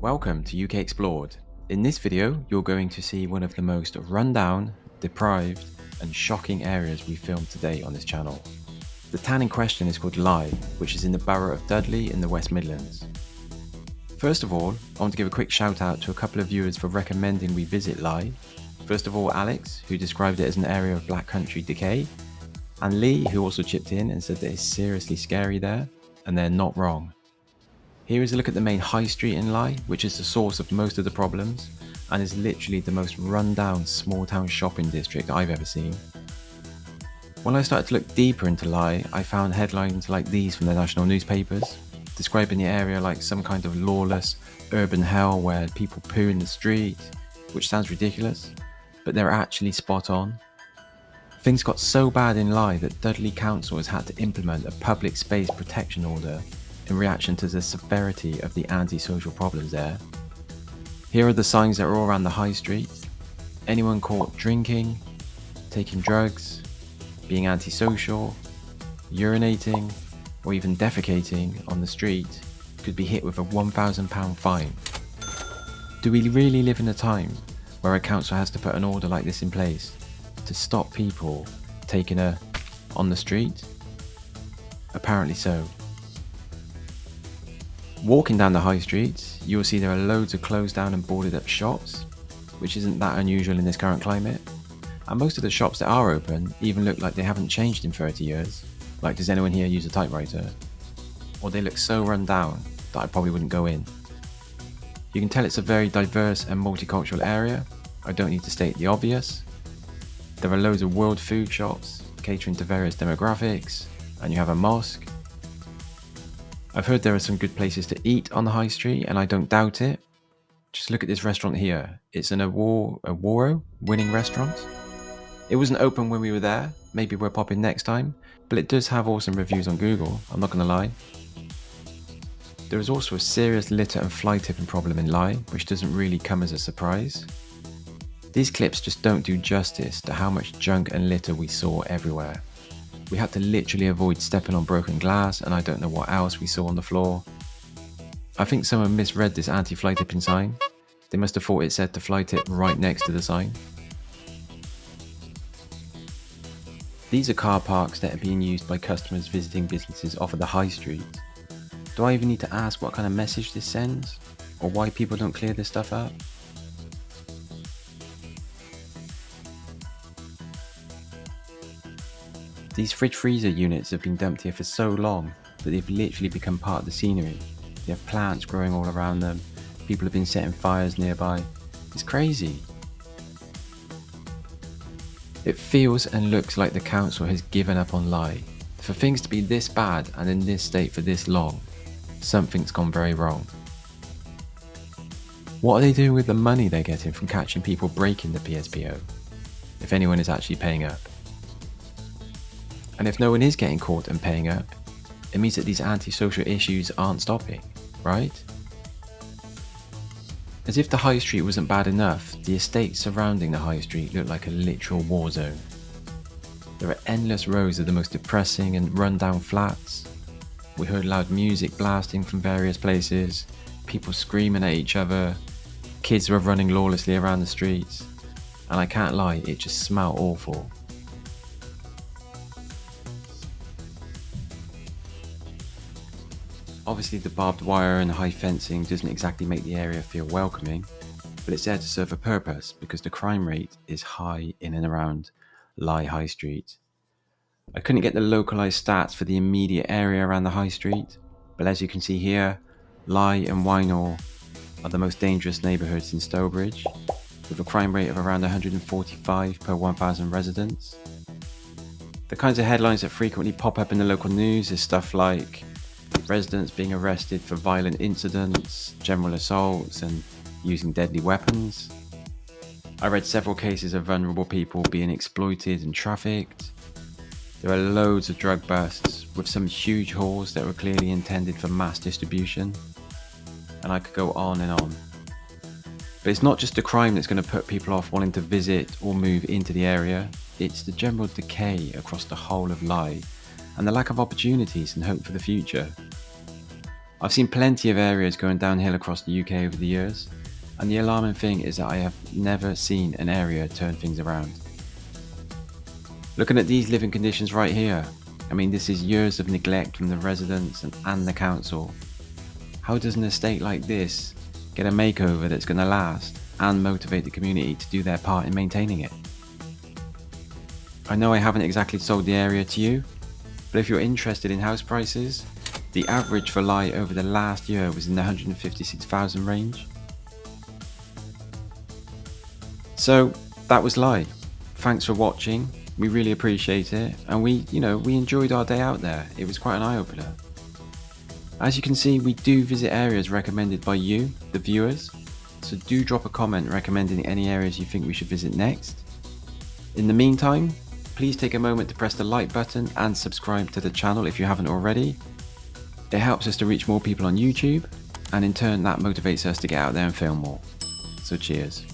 Welcome to UK Explored. In this video, you're going to see one of the most rundown, deprived, and shocking areas we filmed today on this channel. The town in question is called Lye, which is in the borough of Dudley in the West Midlands. First of all, I want to give a quick shout out to a couple of viewers for recommending we visit Lye. First of all, Alex, who described it as an area of black country decay, and Lee, who also chipped in and said that it's seriously scary there, and they're not wrong. Here is a look at the main high street in Lye, which is the source of most of the problems, and is literally the most run-down small town shopping district I've ever seen. When I started to look deeper into Lye, I found headlines like these from the national newspapers, describing the area like some kind of lawless urban hell where people poo in the street, which sounds ridiculous, but they're actually spot on. Things got so bad in Lye that Dudley Council has had to implement a public space protection order in reaction to the severity of the antisocial problems there. Here are the signs that are all around the high street. Anyone caught drinking, taking drugs, being antisocial, urinating, or even defecating on the street could be hit with a £1,000 fine. Do we really live in a time where a council has to put an order like this in place to stop people taking a on the street? Apparently so. Walking down the high streets, you will see there are loads of closed down and boarded up shops, which isn't that unusual in this current climate. And most of the shops that are open even look like they haven't changed in 30 years. Like, does anyone here use a typewriter? Or they look so run down that I probably wouldn't go in. You can tell it's a very diverse and multicultural area. I don't need to state the obvious. There are loads of world food shops catering to various demographics, and you have a mosque, I've heard there are some good places to eat on the high street, and I don't doubt it. Just look at this restaurant here. It's an Awar- Awaro winning restaurant. It wasn't open when we were there. Maybe we're popping next time, but it does have awesome reviews on Google. I'm not going to lie. There is also a serious litter and fly tipping problem in Lye, which doesn't really come as a surprise. These clips just don't do justice to how much junk and litter we saw everywhere. We had to literally avoid stepping on broken glass, and I don't know what else we saw on the floor. I think someone misread this anti-fly tipping sign. They must have thought it said to fly tip right next to the sign. These are car parks that are being used by customers visiting businesses off of the high street. Do I even need to ask what kind of message this sends? Or why people don't clear this stuff up? These fridge freezer units have been dumped here for so long that they've literally become part of the scenery. They have plants growing all around them, people have been setting fires nearby. It's crazy. It feels and looks like the council has given up on Lye. For things to be this bad and in this state for this long, something's gone very wrong. What are they doing with the money they're getting from catching people breaking the PSPO? If anyone is actually paying up. And if no one is getting caught and paying up, it means that these antisocial issues aren't stopping, right? As if the high street wasn't bad enough, the estates surrounding the high street look like a literal war zone. There are endless rows of the most depressing and run-down flats. We heard loud music blasting from various places, people screaming at each other, kids were running lawlessly around the streets, and I can't lie, it just smelled awful. Obviously the barbed wire and high fencing doesn't exactly make the area feel welcoming, but it's there to serve a purpose because the crime rate is high in and around Lye High Street. I couldn't get the localized stats for the immediate area around the high street, but as you can see here, Lye and Wynor are the most dangerous neighbourhoods in Stourbridge, with a crime rate of around 145 per 1,000 residents. The kinds of headlines that frequently pop up in the local news is stuff like residents being arrested for violent incidents, general assaults, and using deadly weapons. I read several cases of vulnerable people being exploited and trafficked. There are loads of drug busts, with some huge hauls that were clearly intended for mass distribution. And I could go on and on. But it's not just the crime that's going to put people off wanting to visit or move into the area, it's the general decay across the whole of Lye and the lack of opportunities and hope for the future. I've seen plenty of areas going downhill across the UK over the years, and the alarming thing is that I have never seen an area turn things around. Looking at these living conditions right here, I mean this is years of neglect from the residents and, and the council. How does an estate like this get a makeover that's going to last and motivate the community to do their part in maintaining it? I know I haven't exactly sold the area to you, but if you're interested in house prices, the average for Lye over the last year was in the 156,000 range. So that was Lye. Thanks for watching. We really appreciate it, and we, you know, we enjoyed our day out there. It was quite an eye opener. As you can see, we do visit areas recommended by you, the viewers. So do drop a comment recommending any areas you think we should visit next. In the meantime, please take a moment to press the like button and subscribe to the channel if you haven't already. It helps us to reach more people on YouTube, and in turn that motivates us to get out there and film more. So cheers.